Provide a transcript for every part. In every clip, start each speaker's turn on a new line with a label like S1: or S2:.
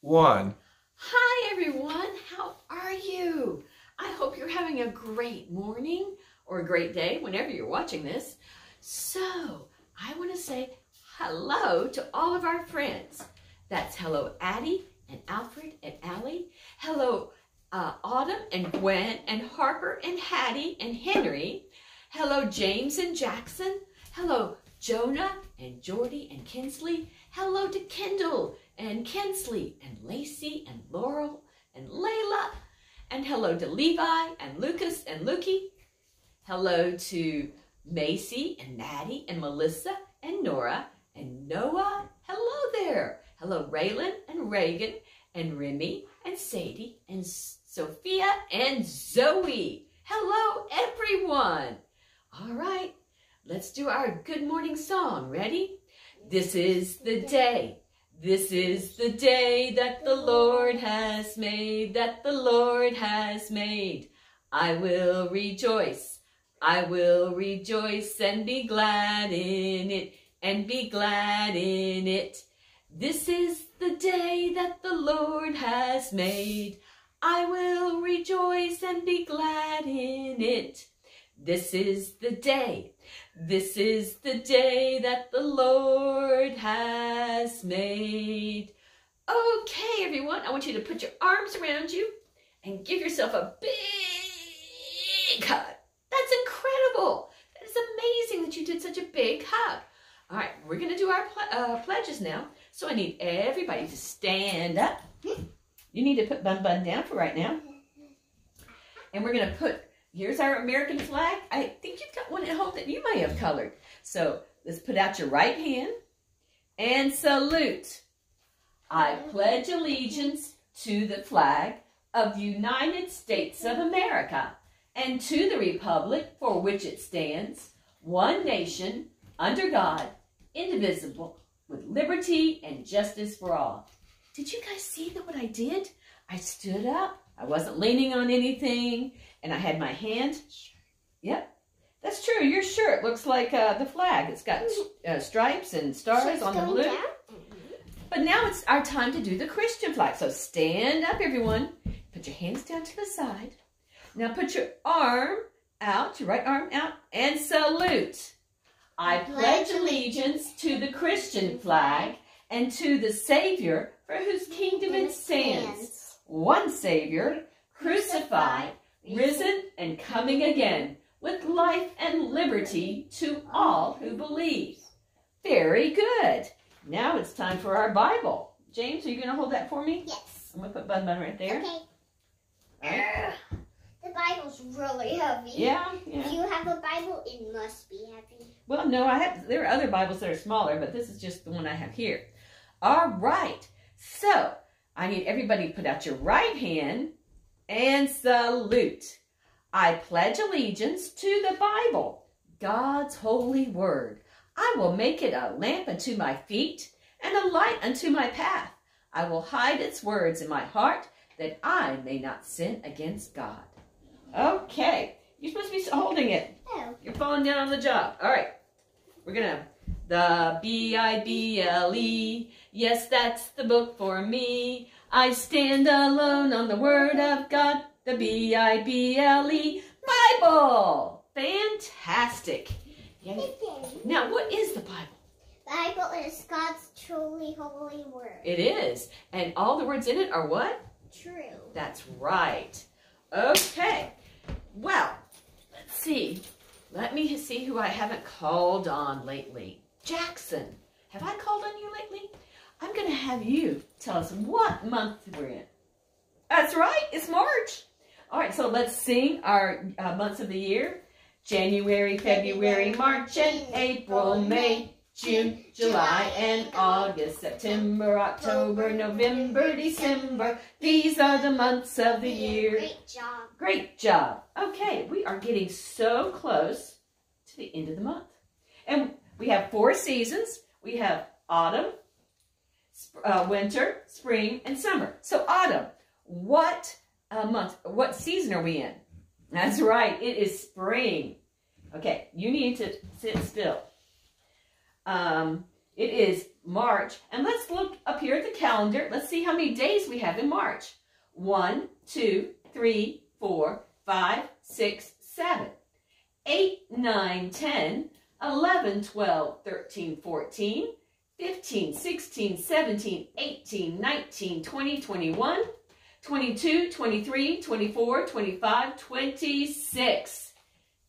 S1: one.
S2: Hi, everyone. How are you? I hope you're having a great morning or a great day whenever you're watching this. So, I want to say hello to all of our friends. That's hello, Addie and Alfred and Allie. Hello, uh, Autumn and Gwen and Harper and Hattie and Henry. Hello, James and Jackson. Hello, Jonah and Jordy and Kinsley. Hello to Kendall and Kinsley and Lacey and Laurel and Layla. And hello to Levi and Lucas and Lukey. Hello to Macy and Maddie and Melissa and Nora and Noah. Hello there. Hello Raylan and Reagan and Remy and Sadie and Sophia and Zoe. Hello everyone. All right, let's do our good morning song. Ready? This is the day this is the day that the Lord has made, that the Lord has made. I will rejoice, I will rejoice and be glad in it, and be glad in it. This is the day that the Lord has made. I will rejoice and be glad in it. This is the day this is the day that the Lord has made. Okay, everyone, I want you to put your arms around you and give yourself a big hug. That's incredible. That is amazing that you did such a big hug. All right, we're going to do our uh, pledges now. So I need everybody to stand up. You need to put Bun Bun down for right now. And we're going to put Here's our American flag. I think you've got one at home that you may have colored. So let's put out your right hand and salute. I pledge allegiance to the flag of the United States of America and to the republic for which it stands, one nation, under God, indivisible, with liberty and justice for all. Did you guys see that what I did? I stood up. I wasn't leaning on anything and I had my hand. Yep, that's true. Your shirt looks like uh, the flag. It's got uh, stripes and stars on the blue. Down? But now it's our time to do the Christian flag. So stand up, everyone. Put your hands down to the side. Now put your arm out, your right arm out, and salute. I pledge allegiance to the Christian flag and to the Savior for whose kingdom it stands. One Savior, crucified, risen and coming again, with life and liberty to all who believe. Very good. Now it's time for our Bible. James, are you going to hold that for me?
S3: Yes.
S2: I'm going to put Bun Bun right there.
S3: Okay. Right. The Bible's really heavy.
S2: Yeah, yeah.
S3: If you have a Bible, it must be heavy.
S2: Well, no, I have. There are other Bibles that are smaller, but this is just the one I have here. All right. So, I need everybody to put out your right hand and salute. I pledge allegiance to the Bible, God's holy word. I will make it a lamp unto my feet and a light unto my path. I will hide its words in my heart that I may not sin against God. Okay, you're supposed to be holding it.
S3: Oh.
S2: You're falling down on the job. All right, we're going to the B-I-B-L-E, yes, that's the book for me. I stand alone on the Word of God, the B-I-B-L-E, Bible. Fantastic. Now, what is the Bible?
S3: The Bible is God's truly holy word.
S2: It is. And all the words in it are what?
S3: True.
S2: That's right. Okay. Well, let's see. Let me see who I haven't called on lately. Jackson, have I called on you lately? I'm going to have you tell us what month we're in. That's right, it's March. All right, so let's sing our uh, months of the year. January, February, March, and April, May, June, July, and August, September, October, November, December. These are the months of the year.
S3: Great job.
S2: Great job. Okay, we are getting so close to the end of the month. And we have four seasons. We have autumn, uh, winter, spring, and summer. So autumn, what uh, month, what season are we in? That's right, it is spring. Okay, you need to sit still. Um, It is March. And let's look up here at the calendar. Let's see how many days we have in March. One, two, three, four, five, six, seven, eight, nine, ten, eleven, twelve, thirteen, fourteen, fifteen, sixteen, seventeen, eighteen, nineteen, twenty, twenty-one, twenty-two, twenty-three, twenty-four, twenty-five, twenty-six.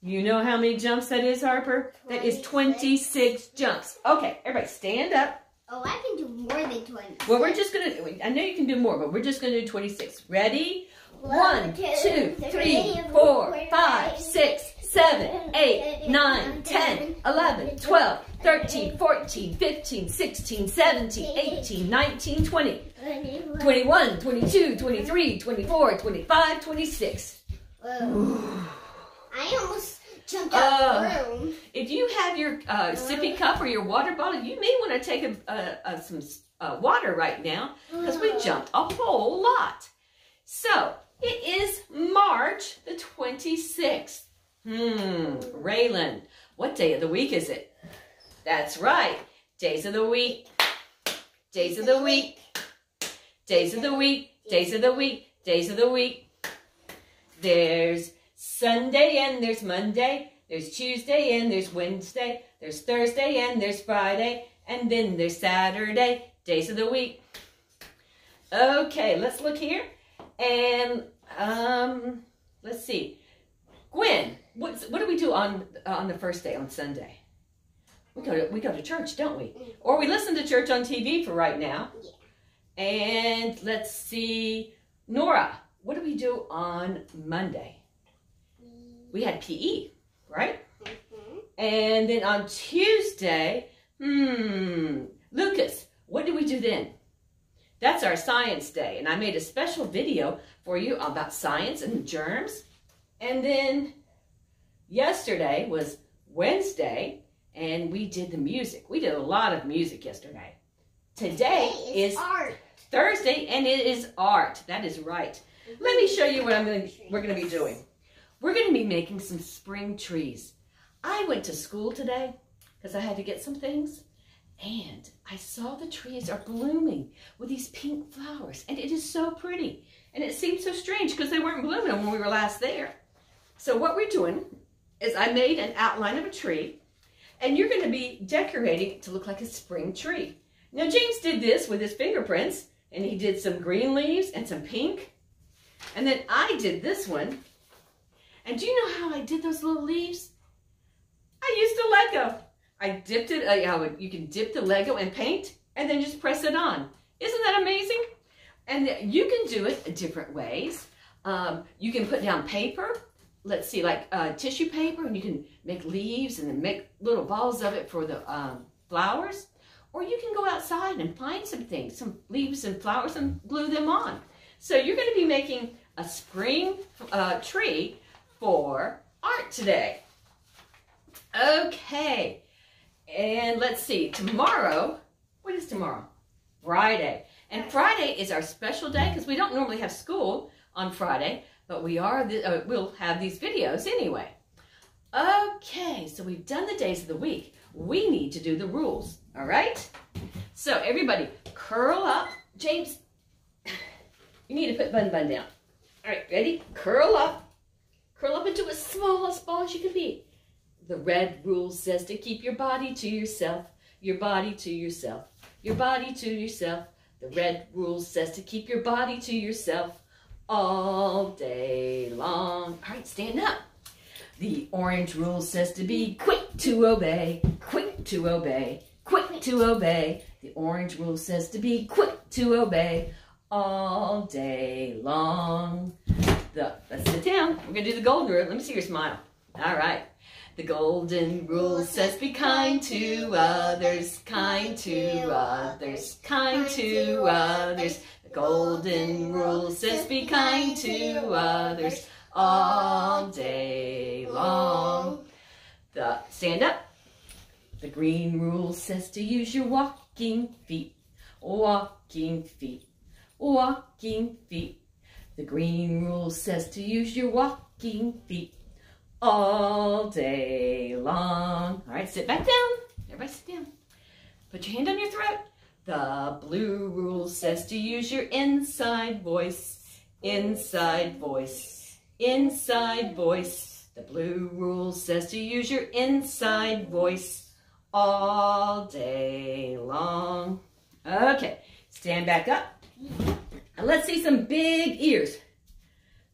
S2: You know how many jumps that is, Harper? That is 26 jumps. Okay, everybody stand up.
S3: Oh, I can do more than 20.
S2: Well, we're just going to, I know you can do more, but we're just going to do 26. Ready? One, two, three, four, five, six, seven, eight, nine, ten, eleven, twelve, thirteen, fourteen, fifteen, sixteen, seventeen, eighteen, nineteen, twenty, twenty-one, twenty-two, twenty-three, twenty-four, twenty-five, twenty-six.
S3: Whoa. I almost jumped out
S2: Uh,
S3: of the room.
S2: If you have your uh, sippy cup or your water bottle, you may want to take a, a, a, some uh, water right now because we jumped a whole lot. So it is March the 26th. Hmm, Raylan, what day of the week is it? That's right, days of the week, days of the week, days of the week, days of the week, days of the week. There's Sunday and there's Monday, there's Tuesday and there's Wednesday, there's Thursday and there's Friday, and then there's Saturday, days of the week. Okay, let's look here. And um let's see. Gwen, what's, what do we do on on the first day on Sunday? We go to we go to church, don't we? Or we listen to church on TV for right now. Yeah. And let's see, Nora, what do we do on Monday? We had PE, right?
S3: Mm-hmm.
S2: And then on Tuesday, hmm, Lucas, what do we do then? That's our science day. And I made a special video for you about science and germs. And then yesterday was Wednesday, and we did the music. We did a lot of music yesterday. Today
S3: Today
S2: is
S3: art.
S2: Thursday, and it is art. That is right. Let me show you what I'm going to, we're going to be doing. We're going to be making some spring trees. I went to school today because I had to get some things, and I saw the trees are blooming with these pink flowers, and it is so pretty. And it seemed so strange because they weren't blooming when we were last there. So what we're doing is I made an outline of a tree, and you're going to be decorating to look like a spring tree. Now James did this with his fingerprints, and he did some green leaves and some pink. And then I did this one. And do you know how I did those little leaves? I used a Lego. I dipped it, uh, how you can dip the Lego and paint and then just press it on. Isn't that amazing? And you can do it different ways. Um, you can put down paper, let's see, like uh, tissue paper, and you can make leaves and then make little balls of it for the um, flowers. Or you can go outside and find some things, some leaves and flowers, and glue them on. So you're going to be making a spring uh, tree for art today. Okay, and let's see, tomorrow, what is tomorrow? Friday. And Friday is our special day because we don't normally have school on Friday, but we are, uh, we'll have these videos anyway. Okay, so we've done the days of the week. We need to do the rules, all right? So everybody, curl up. James, you need to put Bun Bun down. All right, ready? Curl up. Curl up into as small as ball as you can be. The red rule says to keep your body to yourself, your body to yourself, your body to yourself. The red rule says to keep your body to yourself all day long. All right, stand up. The orange rule says to be quick to obey, quick to obey, quick to obey. The orange rule says to be quick to obey all day long. The, let's sit down. We're going to do the golden rule. Let me see your smile. All right. The golden rule says be kind to others, kind to others, kind to others. Golden rule says be kind to others all day long. The stand up. The green rule says to use your walking feet, walking feet, walking feet. The green rule says to use your walking feet all day long. All right, sit back down. Everybody sit down. Put your hand on your throat. The blue rule says to use your inside voice. Inside voice. Inside voice. The blue rule says to use your inside voice all day long. Okay, stand back up. And let's see some big ears.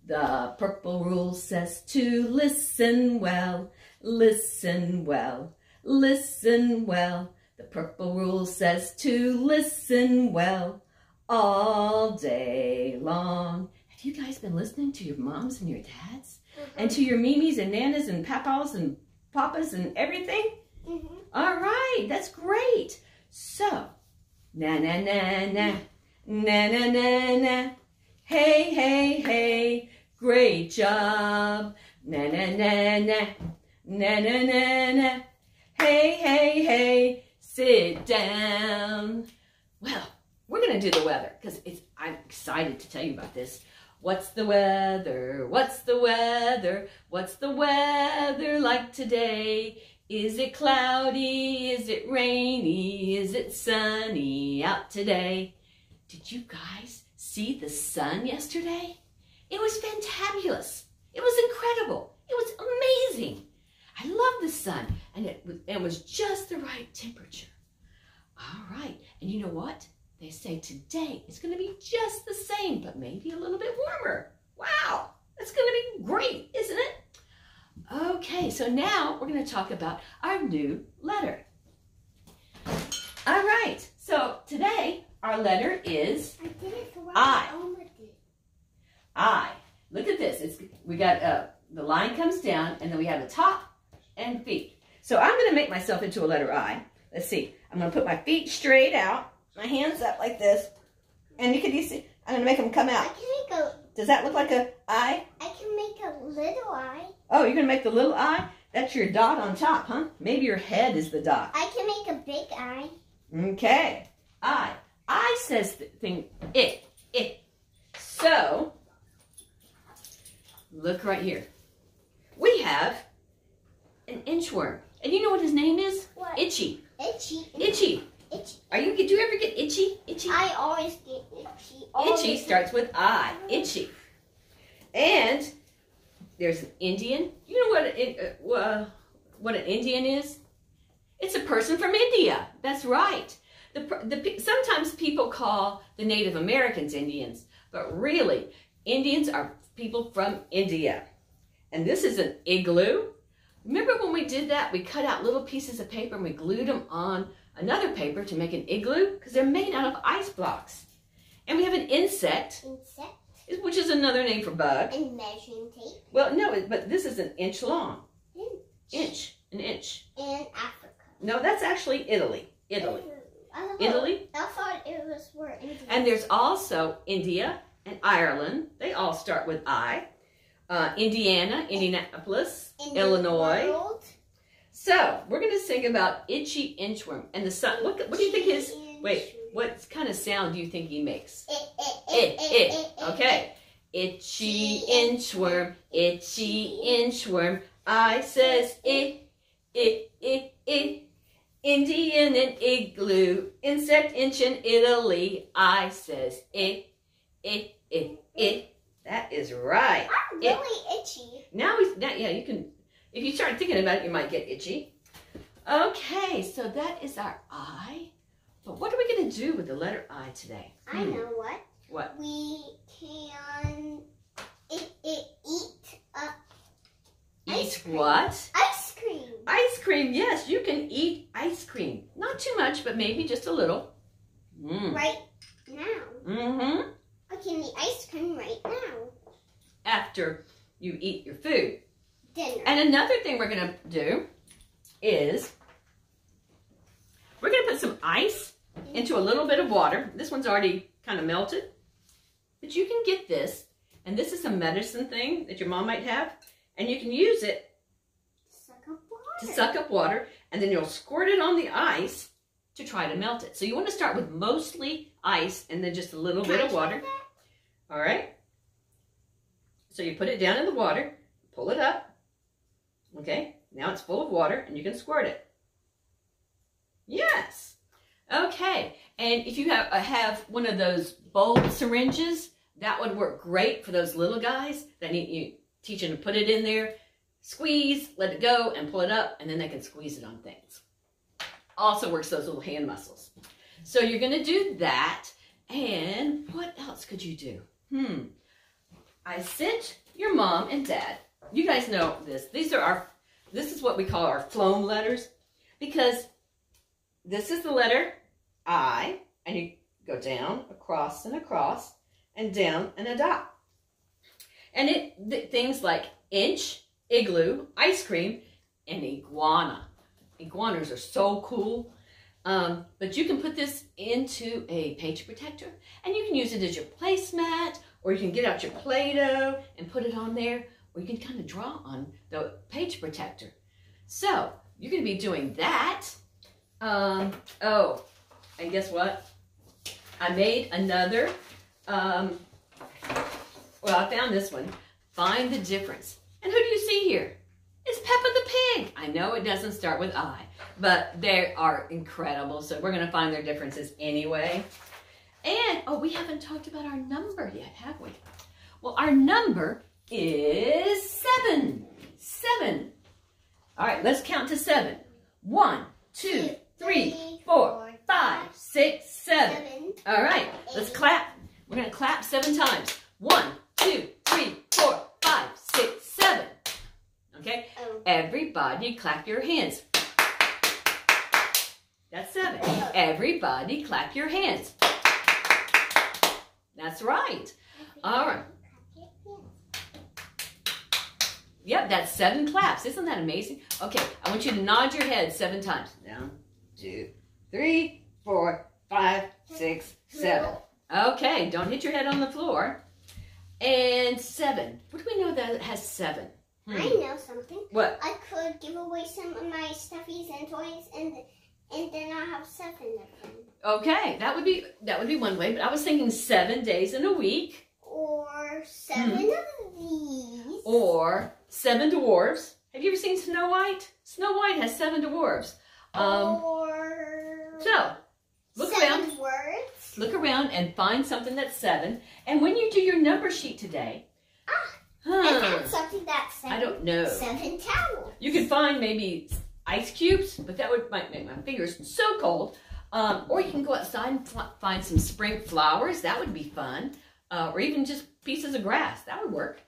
S2: The purple rule says to listen well, listen well, listen well. The purple rule says to listen well all day long. Have you guys been listening to your moms and your dads? And to your mimis and nanas and papas and papas and everything?
S3: Mhm.
S2: All right, that's great. So, na na na na, na na na na. Hey, hey, hey, great job. Na na na na, na na na na. Hey, hey, hey, sit down. Well, we're gonna do the weather because it's. I'm excited to tell you about this. What's the weather? What's the weather? What's the weather like today? Is it cloudy? Is it rainy? Is it sunny out today? Did you guys see the sun yesterday? It was fantabulous. It was incredible. It was amazing. I love the sun, and it was, it was just the right temperature. All right, and you know what? They say today it's going to be just the same, but maybe a little bit warmer. Wow, that's going to be great, isn't it? Okay, so now we're going to talk about our new letter. All right, so today our letter is
S3: I did it the
S2: I. Look at this. It's we got uh, the line comes down, and then we have the top and feet. So I'm going to make myself into a letter I. Let's see. I'm going to put my feet straight out, my hands up like this, and you can you see. I'm going to make them come out.
S3: I can make a
S2: Does that look like a I?
S3: I can make a little I.
S2: Oh, you're going to make the little I. That's your dot on top, huh? Maybe your head is the dot.
S3: I can make a big eye.
S2: Okay. I. I says the thing it. It. So look right here. We have an inchworm. And you know what his name is?
S3: What?
S2: Itchy.
S3: Itchy.
S2: Itchy.
S3: Itchy.
S2: Are you do you ever get itchy? Itchy?
S3: I always get itchy. Always.
S2: Itchy starts with I. Itchy. And there's an Indian. You know what an, uh, uh, what an Indian is? It's a person from India. That's right. The, the sometimes people call the Native Americans Indians, but really Indians are people from India. And this is an igloo. Remember when we did that? We cut out little pieces of paper and we glued them on another paper to make an igloo because they're made out of ice blocks. And we have an insect,
S3: Insect
S2: which is another name for bug.
S3: and measuring tape
S2: Well, no, but this is an inch long.
S3: Inch.
S2: Inch, an inch.
S3: in Africa.
S2: No, that's actually Italy. Italy. Italy.
S3: I thought it was for India.
S2: And there's also India and Ireland. They all start with I. Uh, Indiana, Indianapolis,
S3: In
S2: Illinois. So we're going to sing about itchy inchworm and the sun. Look, at what do you think his? Wait, what kind of sound do you think he makes?
S3: It, it,
S2: It,
S3: it,
S2: it. Okay. Eh. Itchy inchworm, itchy inchworm. I says it, it, it, it. Indian and igloo, insect inch in Italy. I says it, it, it, it. That is right.
S3: I'm really itchy.
S2: Now we, now, yeah, you can. If you start thinking about it, you might get itchy. Okay, so that is our I. But what are we going to do with the letter I today?
S3: I
S2: Hmm.
S3: know what.
S2: What?
S3: We can it, it, eat uh,
S2: Eat
S3: Ice cream.
S2: what?
S3: ice cream.
S2: Ice cream. Yes, you can eat ice cream. Not too much, but maybe just a little. Mm.
S3: Right now.
S2: Mm-hmm.
S3: I can eat ice cream right now.
S2: After you eat your food.
S3: Dinner.
S2: And another thing we're going to do is we're going to put some ice into a little bit of water. This one's already kind of melted. But you can get this, and this is a medicine thing that your mom might have, and you can use it
S3: Suck up water.
S2: to suck up water, and then you'll squirt it on the ice to try to melt it. So you want to start with mostly ice and then just a little
S3: Can
S2: bit
S3: I
S2: of water. All right. So you put it down in the water, pull it up. Okay. Now it's full of water, and you can squirt it. Yes. Okay, and if you have, uh, have one of those bulb syringes, that would work great for those little guys that need you teach them to put it in there, squeeze, let it go, and pull it up, and then they can squeeze it on things. Also works those little hand muscles. So you're going to do that, and what else could you do? Hmm. I sent your mom and dad. You guys know this. These are our, this is what we call our phloem letters because this is the letter I, and you go down, across, and across, and down, and a dot. And it th things like inch, igloo, ice cream, and iguana. Iguanas are so cool. Um, but you can put this into a page protector, and you can use it as your placemat, or you can get out your Play-Doh and put it on there, or you can kind of draw on the page protector. So you're going to be doing that. Um, oh, and guess what? I made another, um, well, I found this one. Find the difference. And who do you see here? It's Peppa the Pig. I know it doesn't start with I, but they are incredible. So we're going to find their differences anyway. And, oh, we haven't talked about our number yet, have we? Well, our number is seven. Seven. All right, let's count to seven. One, two, three, four, five, six, seven. All right, let's clap. We're going to clap seven times. One, two, three, four, five, six, seven. Okay?
S3: Oh.
S2: Everybody clap your hands. That's seven. Everybody clap your hands. That's right. All right. Yep, that's seven claps. Isn't that amazing? Okay, I want you to nod your head seven times. Down, two, three, four, five, six, seven. Okay, don't hit your head on the floor. And seven. What do we know that has seven? Hmm.
S3: I know something.
S2: What?
S3: I could give away some of my stuffies and toys, and and then I have seven of them.
S2: Okay, that would be that would be one way. But I was thinking seven days in a week,
S3: Or seven
S2: Hmm.
S3: of these.
S2: or seven dwarves. Have you ever seen Snow White? Snow White has seven dwarves. Um,
S3: or
S2: so look
S3: seven
S2: around.
S3: words.
S2: look around and find something that's seven. And when you do your number sheet today,
S3: Ah,
S2: huh,
S3: I found something that's seven.
S2: I don't know.
S3: Seven towels.
S2: You could find maybe ice cubes, but that would might make my fingers so cold. Um, or you can go outside and find some spring flowers. That would be fun. Uh, or even just pieces of grass. That would work.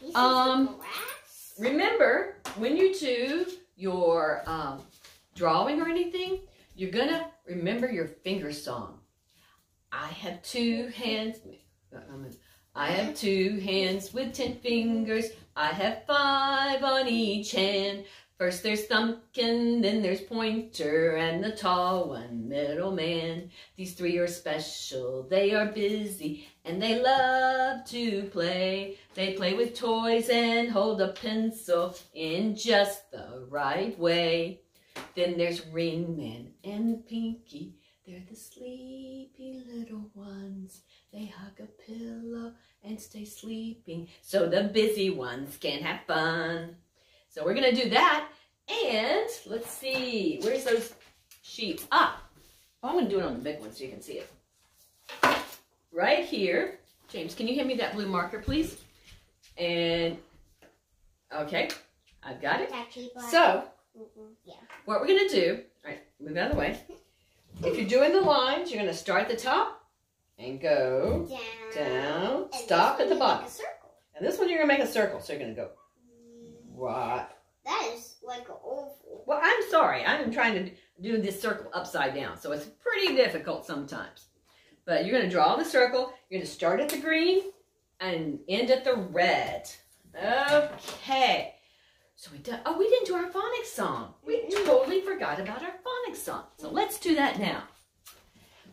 S3: Pieces
S2: Um,
S3: of grass.
S2: Remember, when you do your um, drawing or anything, you're gonna remember your finger song. I have two hands. uh, I have two hands with ten fingers. I have five on each hand. First there's Thumbkin, then there's Pointer, and the tall one, Middle Man. These three are special. They are busy, and they love to play. They play with toys and hold a pencil in just the right way. Then there's Ringman and Pinky. They're the sleepy little ones. They hug a pillow and stay sleeping so the busy ones can have fun. So we're going to do that. And let's see, where's those sheets? Ah, oh, I'm going to do it on the big one so you can see it. Right here. James, can you hand me that blue marker, please? And, okay, I've got it.
S3: It's actually black.
S2: So,
S3: yeah.
S2: what we're going to do, all right, move out of the way. If you're doing the lines, you're going to start at the top and go
S3: Down.
S2: down, stop at the bottom.
S3: make a circle.
S2: And this one you're going to make a circle, so you're going to go right.
S3: That is like an oval.
S2: Well, I'm sorry. I'm trying to do this circle upside down, so it's pretty difficult sometimes. But you're going to draw the circle. You're going to start at the green and end at the red. Okay. So we done. Oh, we didn't do our phonics song. We totally forgot about our phonics song. So let's do that now.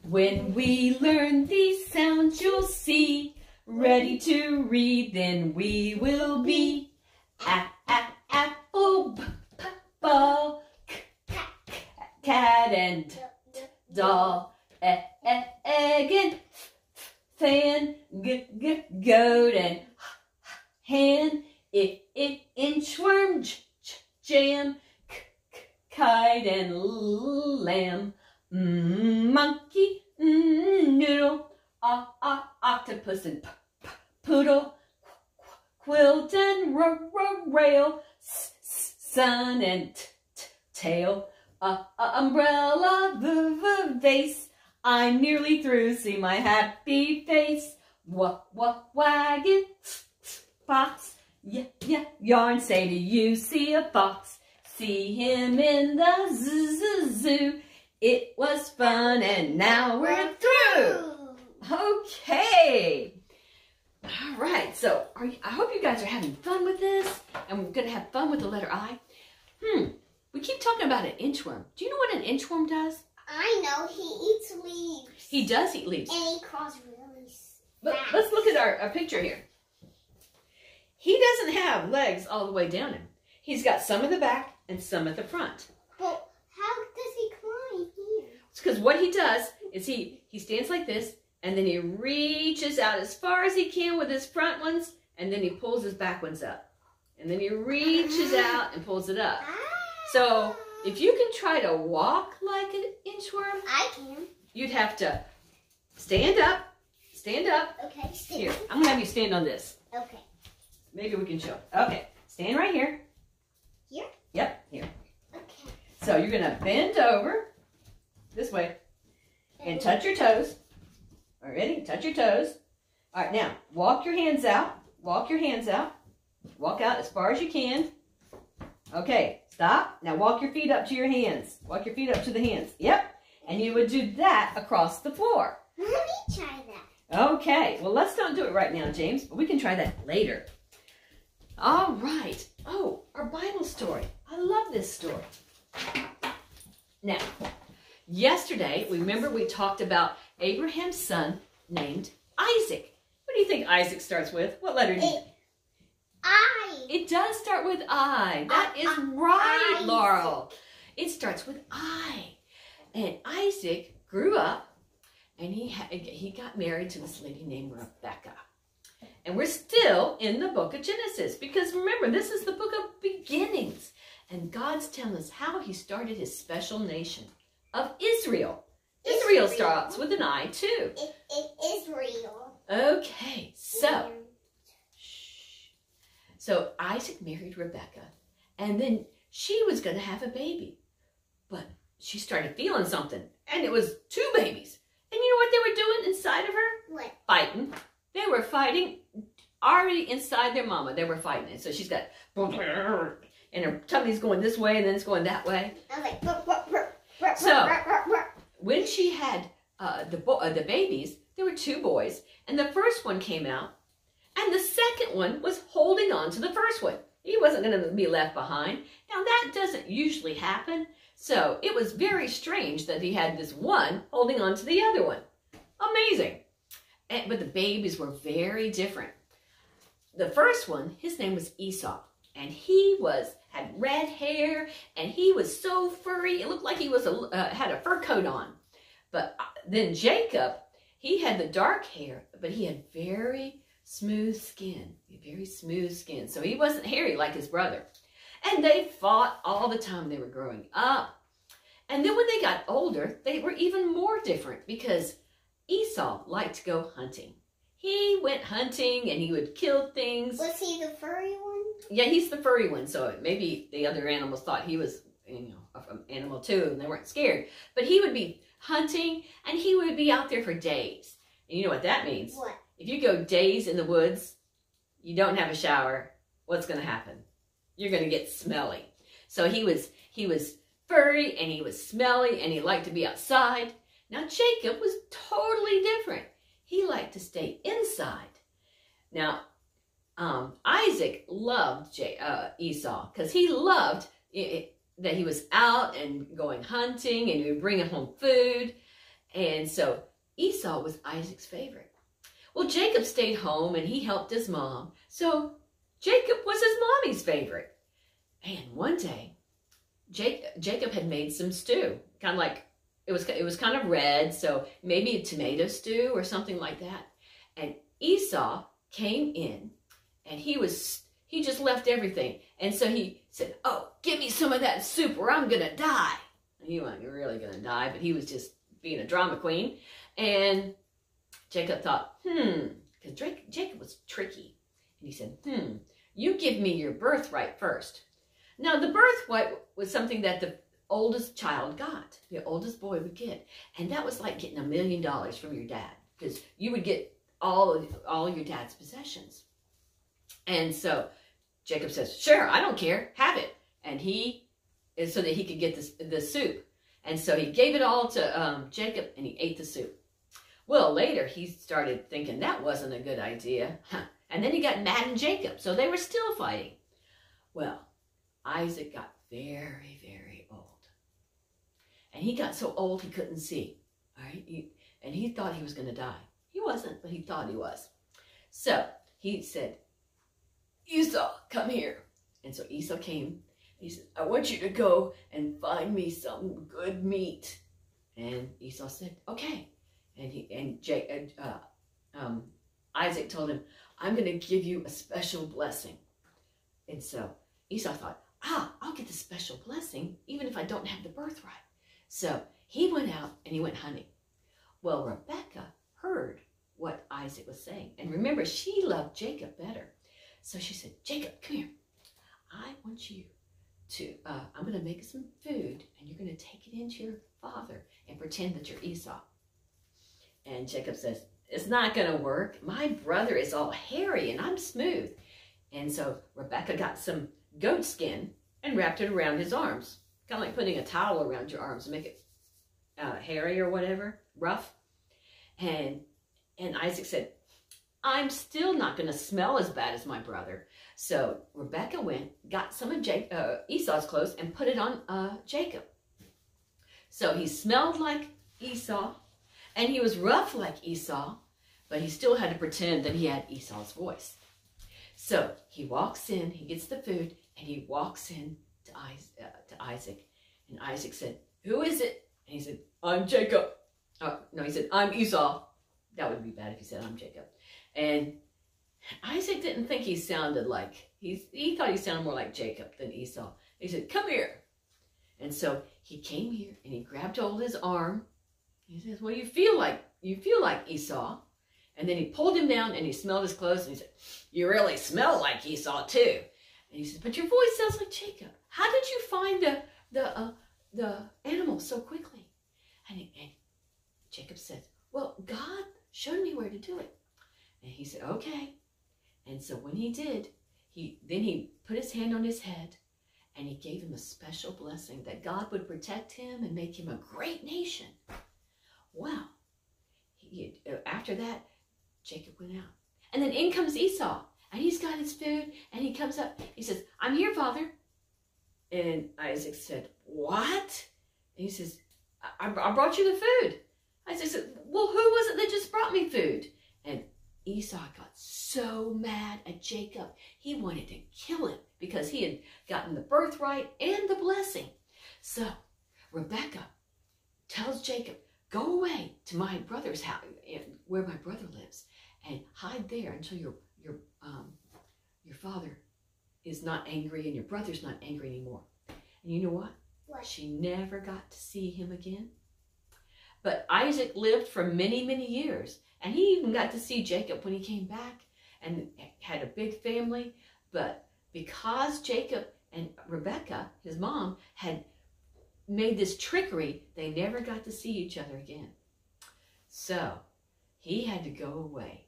S2: When we learn these sounds, you'll see. Ready to read, then we will be. A, and doll, e, e, egg and fan, g, g, goat and hen, i, i, inchworm, j, jam, k, k, kite and lamb, mm, monkey, mm, noodle, octopus and p- p- poodle, quilt and r- r- rail, sun and t- t- tail, uh, uh, umbrella, v- v- vase. I'm nearly through, see my happy face. Wah, wah, wagon, fox, yeah, yeah, yarn, say do you see a fox? See him in the z- z- zoo. It was fun and now we're through. Okay. All right. So are you, I hope you guys are having fun with this, and we're gonna have fun with the letter I. Hmm. We keep talking about an inchworm. Do you know what an inchworm does?
S3: I know he eats leaves.
S2: He does eat leaves.
S3: And he crawls really
S2: But
S3: fast.
S2: let's look at our, our picture here. He doesn't have legs all the way down him. He's got some at the back and some at the front.
S3: But how does he climb here?
S2: It's because what he does is he he stands like this and then he reaches out as far as he can with his front ones and then he pulls his back ones up. And then he reaches ah. out and pulls it up.
S3: Ah.
S2: So if you can try to walk like an inchworm,
S3: I can.
S2: you'd have to stand up, stand up.
S3: Okay, stay.
S2: Here, I'm gonna have you stand on this.
S3: Okay.
S2: Maybe we can show. Okay, stand right here.
S3: Here?
S2: Yep, here.
S3: Okay.
S2: So you're gonna bend over this way and touch your toes. All right, ready? Touch your toes. All right, now walk your hands out. Walk your hands out. Walk out as far as you can. Okay, stop. Now walk your feet up to your hands. Walk your feet up to the hands. Yep. And you would do that across the floor.
S3: Let me try that.
S2: Okay, well, let's not do it right now, James, but we can try that later. All right. Oh, our Bible story. I love this story. Now, yesterday, we remember we talked about Abraham's son named Isaac. What do you think Isaac starts with? What letter do you
S3: I.
S2: It does start with I. Uh, that
S3: I-
S2: is
S3: I-
S2: right,
S3: Isaac.
S2: Laurel. It starts with I. And Isaac grew up and he he got married to this lady named Rebecca. And we're still in the book of Genesis because remember, this is the book of beginnings. And God's telling us how he started his special nation of Israel. Israel
S3: Israel.
S2: starts with an I too.
S3: It, it is real.
S2: Okay, so. So Isaac married Rebecca, and then she was going to have a baby. But she started feeling something, and it was two babies. And you know what they were doing inside of her?
S3: What?
S2: Fighting. They were fighting already inside their mama. They were fighting. And so she's got, and her tummy's going this way, and then it's going that way.
S3: I was like, "Ruh, ruh, ruh, ruh,
S2: So-
S3: ruh, ruh, ruh."
S2: when she had uh, the bo- uh, the babies, there were two boys, and the first one came out, and the second one was holding on to the first one. He wasn't going to be left behind. Now that doesn't usually happen, so it was very strange that he had this one holding on to the other one. Amazing. And, but the babies were very different. The first one, his name was Esau, and he was had red hair, and he was so furry. It looked like he was a, uh, had a fur coat on. But uh, then Jacob, he had the dark hair, but he had very smooth skin, very smooth skin. So he wasn't hairy like his brother. And they fought all the time they were growing up. And then when they got older, they were even more different because Esau liked to go hunting. He went hunting and he would kill things.
S3: Was he the furry one?
S2: Yeah, he's the furry one, so maybe the other animals thought he was, you know, an animal too, and they weren't scared. But he would be hunting, and he would be out there for days. And you know what that means?
S3: What?
S2: If you go days in the woods, you don't have a shower, what's going to happen? You're going to get smelly. So he was he was furry and he was smelly and he liked to be outside. Now Jacob was totally different. He liked to stay inside. Now um, Isaac loved J- uh, Esau because he loved it, that he was out and going hunting and he would bring home food. And so Esau was Isaac's favorite. Well, Jacob stayed home and he helped his mom. So Jacob was his mommy's favorite. And one day, Jake, Jacob had made some stew, kind of like it was. It was kind of red, so maybe a tomato stew or something like that. And Esau came in, and he was he just left everything, and so he said, "Oh, give me some of that soup, or I'm gonna die." He wasn't really going to die, but he was just being a drama queen. And Jacob thought, hmm, because Jacob was tricky. And he said, hmm, you give me your birthright first. Now, the birthright was something that the oldest child got, the oldest boy would get. And that was like getting a million dollars from your dad because you would get all of, all your dad's possessions. And so Jacob says, sure, I don't care, have it. And he, is so that he could get this, the soup. And so he gave it all to um, Jacob and he ate the soup. Well, later he started thinking that wasn't a good idea. And then he got mad at Jacob. So they were still fighting. Well, Isaac got very, very old. And he got so old he couldn't see. All right? He, and he thought he was going to die. He wasn't, but he thought he was. So he said, Esau, come here. And so Esau came. He said, I want you to go and find me some good meat. And Esau said, okay. And he and Jake, uh, um, Isaac told him, I'm going to give you a special blessing. And so Esau thought, ah, I'll get the special blessing even if I don't have the birthright. So he went out and he went hunting. Well, Rebecca heard what Isaac was saying. And remember, she loved Jacob better. So she said, Jacob, come here. I want you to, uh, I'm going to make some food and you're going to take it into your father and pretend that you're Esau. And Jacob says, it's not going to work. My brother is all hairy and I'm smooth. And so Rebecca got some goat skin and wrapped it around his arms. Kind of like putting a towel around your arms to make it uh, hairy or whatever, rough. And, and Isaac said, I'm still not going to smell as bad as my brother. So Rebecca went, got some of uh, Esau's clothes and put it on uh, Jacob. So he smelled like Esau and he was rough like Esau, but he still had to pretend that he had Esau's voice. So he walks in, he gets the food, and he walks in to, uh, to Isaac. And Isaac said, who is it? And he said, I'm Jacob. Oh, no, he said, I'm Esau. That would be bad if he said, I'm Jacob. And Isaac didn't think he sounded like, he, he thought he sounded more like Jacob than Esau. He said, come here. And so he came here and he grabbed hold of his arm. He says, well, you feel like, you feel like Esau. And then he pulled him down and he smelled his clothes and he said, you really smell like Esau too. And he says, but your voice sounds like Jacob. How did you find the, the, uh, the animal so quickly? And, he, and Jacob said, well, God showed me where to do it. And he said, okay. And so when he did, he then he put his hand on his head and he gave him a special blessing that God would protect him and make him a great nation. Wow. He, uh, after that, Jacob went out. And then in comes Esau. And he's got his food. And he comes up. He says, I'm here, Father. And Isaac said, What? And he says, I, I brought you the food. Isaac said, Well, who was it that just brought me food? And Esau got so mad at Jacob. He wanted to kill him because he had gotten the birthright and the blessing. So Rebecca tells Jacob, go away to my brother's house, where my brother lives, and hide there until your, your, um, your father is not angry and your brother's not angry anymore. And you know what?
S3: What?
S2: She never got to see him again. But Isaac lived for many, many years. And he even got to see Jacob when he came back and had a big family. But because Jacob and Rebecca, his mom, had made this trickery, they never got to see each other again. So he had to go away.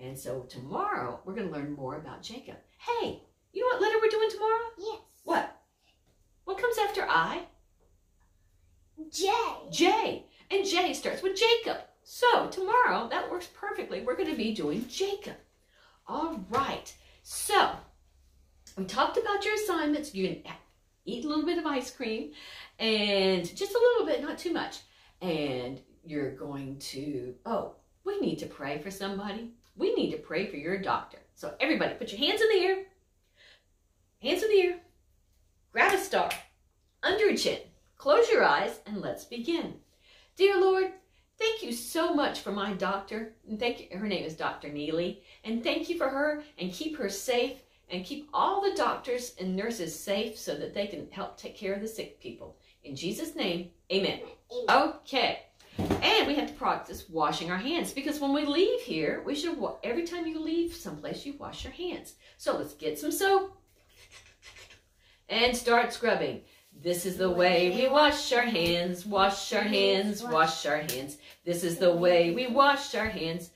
S2: And so tomorrow we're going to learn more about Jacob. Hey, you know what letter we're doing tomorrow?
S3: Yes.
S2: What? What comes after I?
S3: J.
S2: J. And J starts with Jacob. So tomorrow, that works perfectly. We're going to be doing Jacob. All right. So we talked about your assignments. You can eat a little bit of ice cream and just a little bit, not too much. And you're going to, oh, we need to pray for somebody. We need to pray for your doctor. So everybody, put your hands in the air. Hands in the air. Grab a star under your chin. Close your eyes and let's begin. Dear Lord, Thank you so much for my doctor. And thank you. Her name is Dr. Neely. And thank you for her and keep her safe and keep all the doctors and nurses safe so that they can help take care of the sick people. In Jesus' name, amen.
S3: Amen.
S2: Okay. And we have to practice washing our hands because when we leave here, we should, wa- every time you leave someplace, you wash your hands. So let's get some soap and start scrubbing. This is the way we wash our hands, wash our hands, wash our hands. This is the way we wash our hands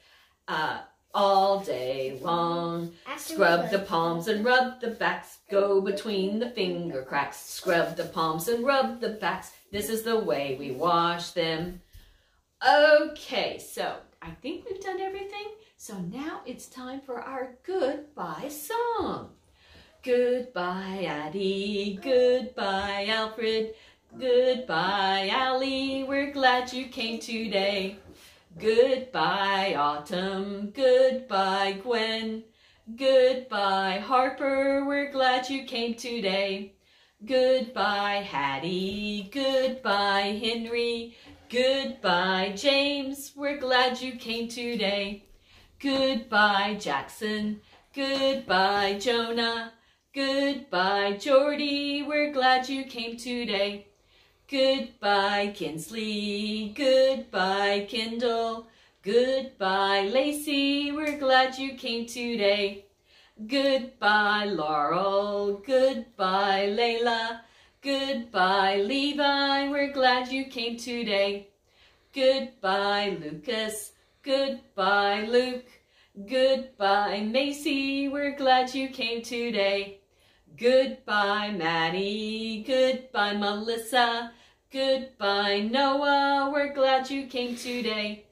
S2: uh, all day long. Scrub the palms and rub the backs. Go between the finger cracks. Scrub the palms and rub the backs. This is the way we wash them. Okay, so I think we've done everything. So now it's time for our goodbye song. Goodbye, Addie. Goodbye, Alfred. Goodbye, Allie. We're glad you came today. Goodbye, Autumn. Goodbye, Gwen. Goodbye, Harper. We're glad you came today. Goodbye, Hattie. Goodbye, Henry. Goodbye, James. We're glad you came today. Goodbye, Jackson. Goodbye, Jonah. Goodbye, Jordy. We're glad you came today. Goodbye, Kinsley. Goodbye, Kindle. Goodbye, Lacey. We're glad you came today. Goodbye, Laurel. Goodbye, Layla. Goodbye, Levi. We're glad you came today. Goodbye, Lucas. Goodbye, Luke. Goodbye, Macy. We're glad you came today. Goodbye, Maddie. Goodbye, Melissa. Goodbye, Noah. We're glad you came today.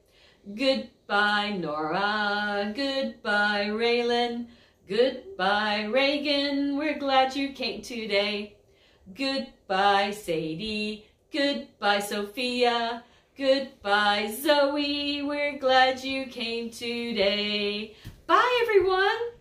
S2: Goodbye, Nora. Goodbye, Raylan. Goodbye, Reagan. We're glad you came today. Goodbye, Sadie. Goodbye, Sophia. Goodbye, Zoe. We're glad you came today. Bye, everyone.